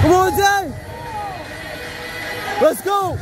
Come on, Jay. Let's go.